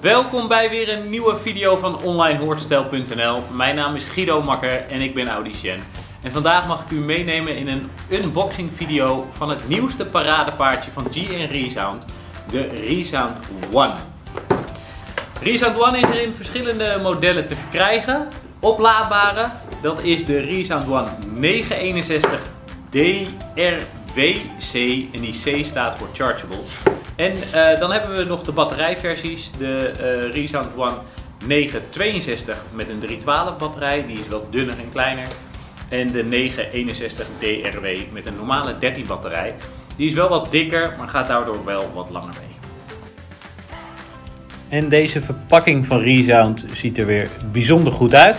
Welkom bij weer een nieuwe video van onlinehoortstel.nl. Mijn naam is Guido Makker en ik ben Audicien. En vandaag mag ik u meenemen in een unboxing video van het nieuwste paradepaardje van GN Resound, de Resound One. Resound One is er in verschillende modellen te verkrijgen. Oplaadbare, dat is de Resound One 961 DRWC en die C staat voor Chargeable. En uh, dan hebben we nog de batterijversies, de uh, Resound One 962 met een 312 batterij, die is wel dunner en kleiner. En de 961 DRW met een normale 13 batterij. Die is wel wat dikker, maar gaat daardoor wel wat langer mee. En deze verpakking van Resound ziet er weer bijzonder goed uit.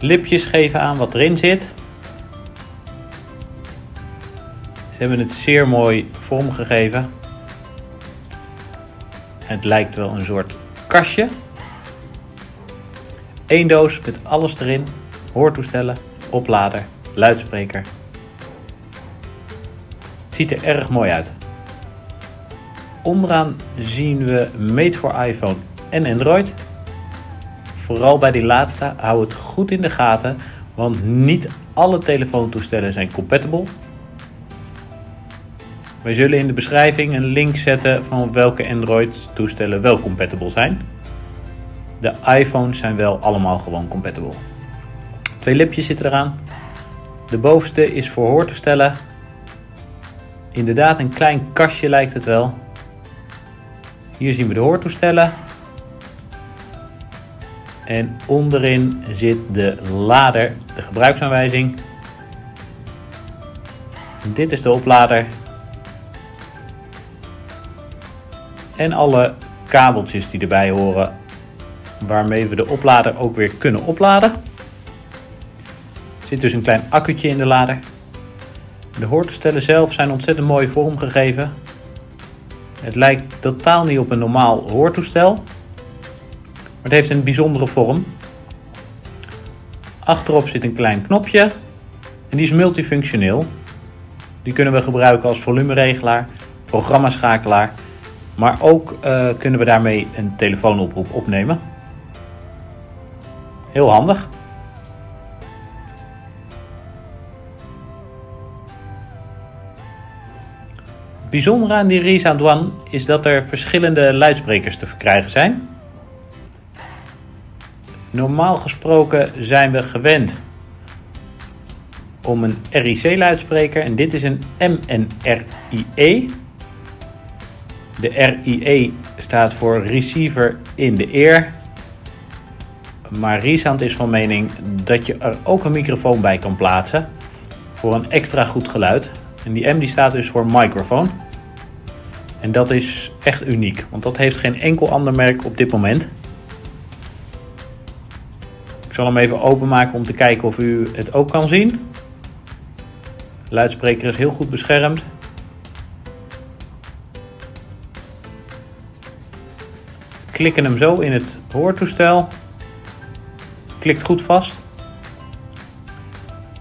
Lipjes geven aan wat erin zit. Ze hebben het zeer mooi vormgegeven. Het lijkt wel een soort kastje. Eén doos met alles erin. Hoortoestellen, oplader, luidspreker. Ziet er erg mooi uit. Onderaan zien we Made for iPhone en Android. Vooral bij die laatste hou het goed in de gaten, want niet alle telefoontoestellen zijn compatible. Wij zullen in de beschrijving een link zetten van welke Android-toestellen wel compatible zijn. De iPhones zijn wel allemaal gewoon compatible. Twee lipjes zitten eraan. De bovenste is voor hoortoestellen. Inderdaad een klein kastje lijkt het wel. Hier zien we de hoortoestellen. En onderin zit de lader, de gebruiksaanwijzing. Dit is de oplader en alle kabeltjes die erbij horen waarmee we de oplader ook weer kunnen opladen. Er zit dus een klein accu'tje in de lader. De hoortoestellen zelf zijn ontzettend mooi vormgegeven. Het lijkt totaal niet op een normaal hoortoestel, maar het heeft een bijzondere vorm. Achterop zit een klein knopje en die is multifunctioneel. Die kunnen we gebruiken als volumeregelaar, programmaschakelaar maar ook uh, kunnen we daarmee een telefoonoproep opnemen. Heel handig. bijzondere aan die Resound One is dat er verschillende luidsprekers te verkrijgen zijn. Normaal gesproken zijn we gewend om een RIC-luidspreker en dit is een MNRIE. De RIE staat voor Receiver in de Ear. Maar Resound is van mening dat je er ook een microfoon bij kan plaatsen voor een extra goed geluid. En die M die staat dus voor microfoon. En dat is echt uniek, want dat heeft geen enkel ander merk op dit moment. Ik zal hem even openmaken om te kijken of u het ook kan zien. De luidspreker is heel goed beschermd. Klikken hem zo in het hoortoestel. Klikt goed vast.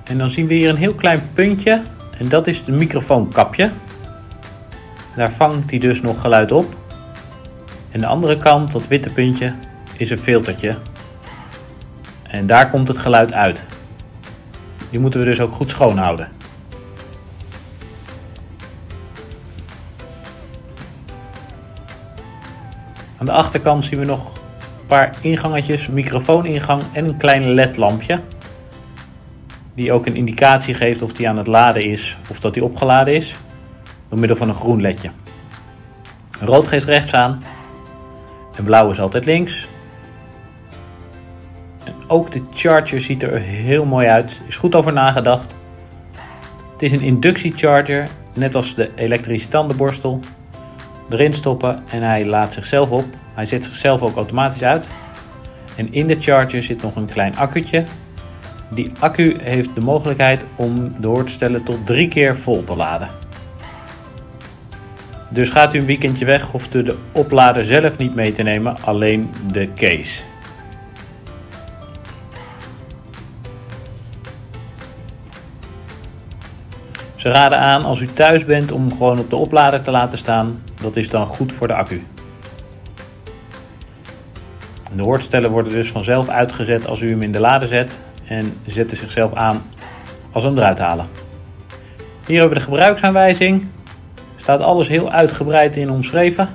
En dan zien we hier een heel klein puntje. En dat is het microfoonkapje. Daar vangt hij dus nog geluid op. En de andere kant, dat witte puntje, is een filtertje. En daar komt het geluid uit. Die moeten we dus ook goed schoonhouden. Aan de achterkant zien we nog een paar ingangetjes, microfooningang en een klein ledlampje. Die ook een indicatie geeft of die aan het laden is of dat die opgeladen is. Door middel van een groen ledje. Rood geeft rechts aan. En blauw is altijd links. En ook de charger ziet er heel mooi uit. Is goed over nagedacht. Het is een inductiecharger, net als de elektrische tandenborstel erin stoppen en hij laat zichzelf op. Hij zet zichzelf ook automatisch uit. En in de charger zit nog een klein accu'tje. Die accu heeft de mogelijkheid om door te stellen tot drie keer vol te laden. Dus gaat u een weekendje weg, hoeft u de oplader zelf niet mee te nemen, alleen de case. Ze raden aan als u thuis bent om gewoon op de oplader te laten staan. Dat is dan goed voor de accu. De hoortoestellen worden dus vanzelf uitgezet als u hem in de lade zet en zetten zichzelf aan als we hem eruit halen. Hier hebben we de gebruiksaanwijzing. Staat alles heel uitgebreid in omschreven.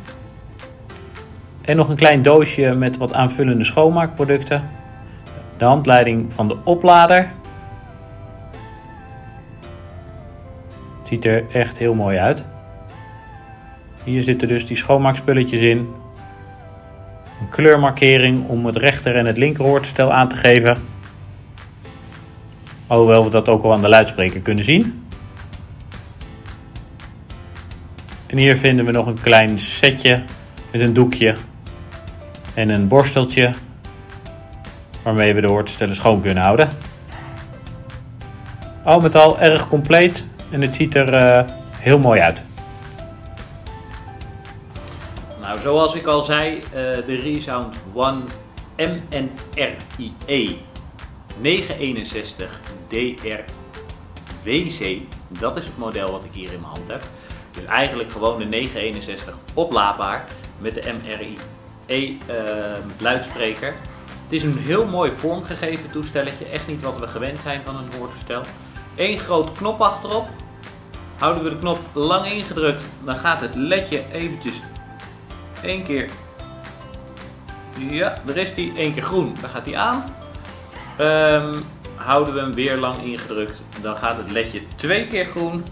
En nog een klein doosje met wat aanvullende schoonmaakproducten. De handleiding van de oplader. Ziet er echt heel mooi uit. Hier zitten dus die schoonmaakspulletjes in. Een kleurmarkering om het rechter en het linkerhoortstel aan te geven. Alhoewel we dat ook al aan de luidspreker kunnen zien. En hier vinden we nog een klein setje met een doekje en een borsteltje waarmee we de hoortstellen schoon kunnen houden. Al met al erg compleet en het ziet er uh, heel mooi uit. Nou, zoals ik al zei, uh, de Resound One MNRIE 961 DRWC, dat is het model wat ik hier in mijn hand heb. Dus eigenlijk gewoon de 961 oplaadbaar met de MRI E uh, luidspreker. Het is een heel mooi vormgegeven toestelletje, echt niet wat we gewend zijn van een hoortoestel. Eén grote knop achterop. Houden we de knop lang ingedrukt, dan gaat het ledje eventjes één keer. Ja, er is die. één keer groen, dan gaat die aan. Um, houden we hem weer lang ingedrukt, dan gaat het ledje twee keer groen.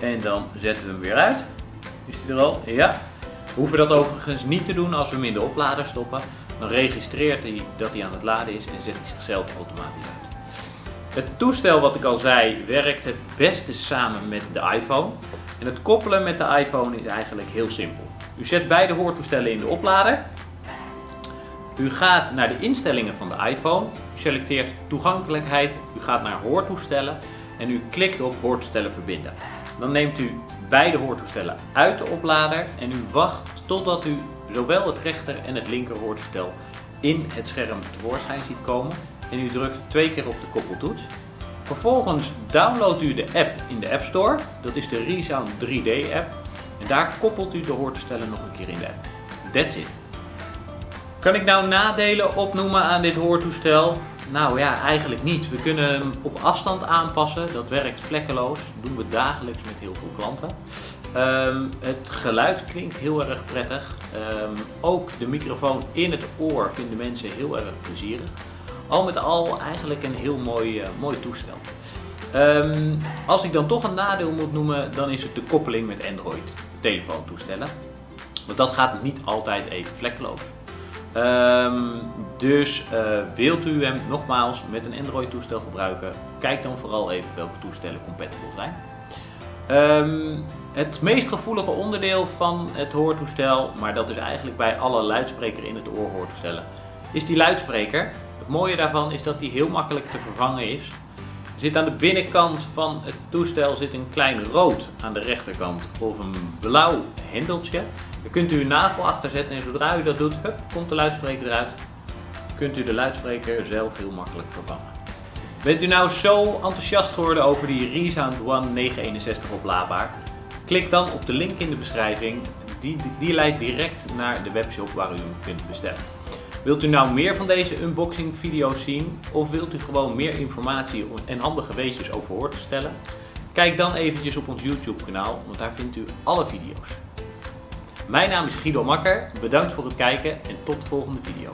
En dan zetten we hem weer uit. Is hij er al? Ja. We hoeven dat overigens niet te doen als we hem in de oplader stoppen. Dan registreert hij dat hij aan het laden is en zet hij zichzelf automatisch uit. Het toestel wat ik al zei werkt het beste samen met de iPhone. En het koppelen met de iPhone is eigenlijk heel simpel. U zet beide hoortoestellen in de oplader. U gaat naar de instellingen van de iPhone. U selecteert toegankelijkheid. U gaat naar hoortoestellen. En u klikt op hoortoestellen verbinden. Dan neemt u beide hoortoestellen uit de oplader en u wacht totdat u zowel het rechter en het linker hoortoestel in het scherm tevoorschijn ziet komen. En u drukt twee keer op de koppeltoets. Vervolgens downloadt u de app in de App Store. Dat is de Resound 3D app. En daar koppelt u de hoortoestellen nog een keer in. That's it. Kan ik nou nadelen opnoemen aan dit hoortoestel? Nou ja, eigenlijk niet. We kunnen hem op afstand aanpassen. Dat werkt vlekkeloos. Dat doen we dagelijks met heel veel klanten. Um, het geluid klinkt heel erg prettig. Um, ook de microfoon in het oor vinden mensen heel erg plezierig. Al met al eigenlijk een heel mooi, uh, mooi toestel. Um, als ik dan toch een nadeel moet noemen, dan is het de koppeling met Android telefoontoestellen. Want dat gaat niet altijd even vlekkeloos. Um, dus uh, wilt u hem nogmaals met een Android toestel gebruiken, kijk dan vooral even welke toestellen compatible zijn. Um, het meest gevoelige onderdeel van het hoortoestel, maar dat is eigenlijk bij alle luidspreker in het oor hoortoestellen, is die luidspreker. Het mooie daarvan is dat die heel makkelijk te vervangen is. Zit aan de binnenkant van het toestel zit een klein rood aan de rechterkant of een blauw hendeltje. Daar kunt u uw nagel achter zetten en zodra u dat doet, hup, komt de luidspreker eruit. Kunt u de luidspreker zelf heel makkelijk vervangen. Bent u nou zo enthousiast geworden over die Resound One 961 oplaadbaar? Klik dan op de link in de beschrijving. Die, die leidt direct naar de webshop waar u hem kunt bestellen. Wilt u nou meer van deze unboxing video's zien of wilt u gewoon meer informatie en handige weetjes over te stellen? Kijk dan eventjes op ons YouTube kanaal, want daar vindt u alle video's. Mijn naam is Guido Makker, bedankt voor het kijken en tot de volgende video.